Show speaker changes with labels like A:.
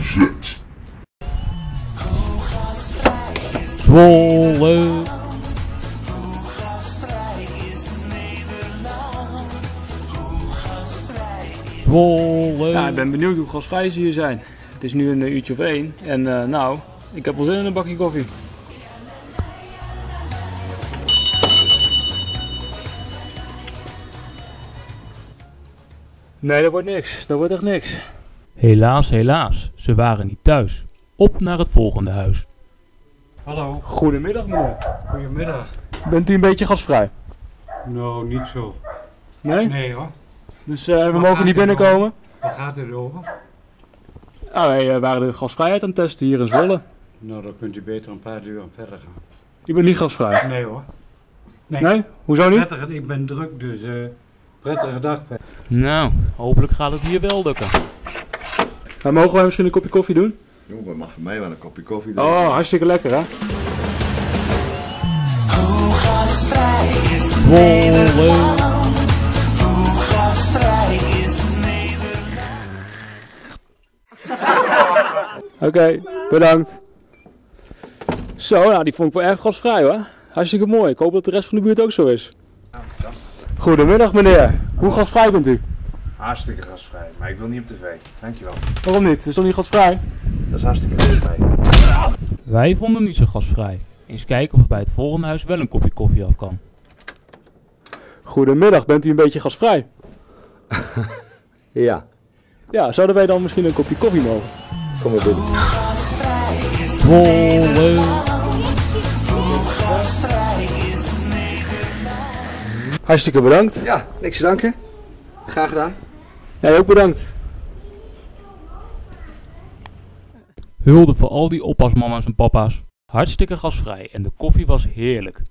A: zet.
B: Zwolle. Zwolle.
C: Ja, ik ben benieuwd hoe gasvrij ze hier zijn. Het is nu een uurtje of één en eh, nou, ik heb wel zin in een bakje koffie. Nee, dat wordt niks. Dat wordt echt niks.
B: Helaas, helaas. Ze waren niet thuis. Op naar het volgende huis.
D: Hallo,
C: Goedemiddag meneer.
D: goedemiddag.
C: Bent u een beetje gasvrij?
D: Nou, niet zo.
C: Nee?
D: Nee hoor,
C: Dus eh, we mogen niet binnenkomen?
D: waar gaat het over?
C: Ah, wij eh, waren de gasvrijheid aan het testen hier in Zwolle.
D: Nou, dan kunt u beter een paar uur verder gaan.
C: U bent niet gasvrij?
D: Nee hoor. Nee,
C: Nee? Hoezo niet?
D: prettige, ik ben druk, dus eh prettige dag.
B: Nou, hopelijk gaat het hier wel lukken.
C: Nou, mogen wij misschien een kopje koffie doen?
A: Jongen, dat mag voor mij wel een kopje koffie. doen.
C: Oh, hartstikke lekker hè?
B: Zwolle.
C: Oké, bedankt. Zo, nou die vond ik wel erg gasvrij hoor. Hartstikke mooi. Ik hoop dat de rest van de buurt ook zo is. Goedemiddag meneer. Hoe gasvrij bent u?
E: Hartstikke gasvrij, maar ik wil niet op tv. Dankjewel.
C: Waarom niet? Het is toch niet gasvrij?
E: Dat is hartstikke gasvrij.
B: Wij vonden hem niet zo gasvrij. Eens kijken of er bij het volgende huis wel een kopje koffie af kan.
C: Goedemiddag, bent u een beetje gasvrij?
F: Ja,
C: Ja, zouden wij dan misschien een kopje koffie mogen?
F: kom maar binnen.
B: Zwolle.
C: Hartstikke bedankt.
F: Ja, niks te danken. Graag gedaan.
C: Jij ook bedankt.
B: Hulde voor al die oppasmama's en papa's. Hartstikke gasvrij en de koffie was heerlijk.